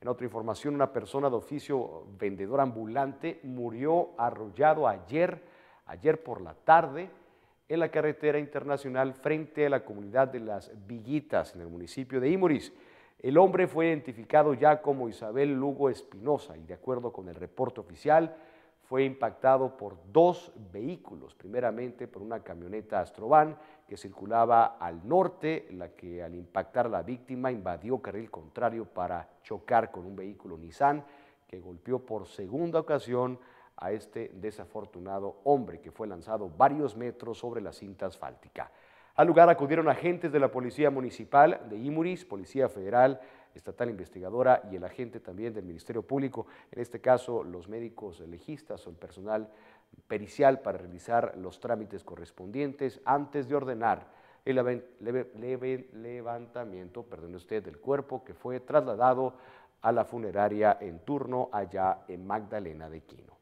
En otra información, una persona de oficio vendedor ambulante murió arrollado ayer, ayer por la tarde, en la carretera internacional frente a la comunidad de Las Villitas, en el municipio de Imuris. El hombre fue identificado ya como Isabel Lugo Espinosa y de acuerdo con el reporte oficial, fue impactado por dos vehículos, primeramente por una camioneta Astrovan que circulaba al norte, la que al impactar a la víctima invadió carril contrario para chocar con un vehículo Nissan que golpeó por segunda ocasión a este desafortunado hombre que fue lanzado varios metros sobre la cinta asfáltica. Al lugar acudieron agentes de la Policía Municipal de Imuris, Policía Federal, estatal investigadora y el agente también del Ministerio Público, en este caso los médicos legistas o el personal pericial para realizar los trámites correspondientes antes de ordenar el levantamiento perdón usted, del cuerpo que fue trasladado a la funeraria en turno allá en Magdalena de Quino.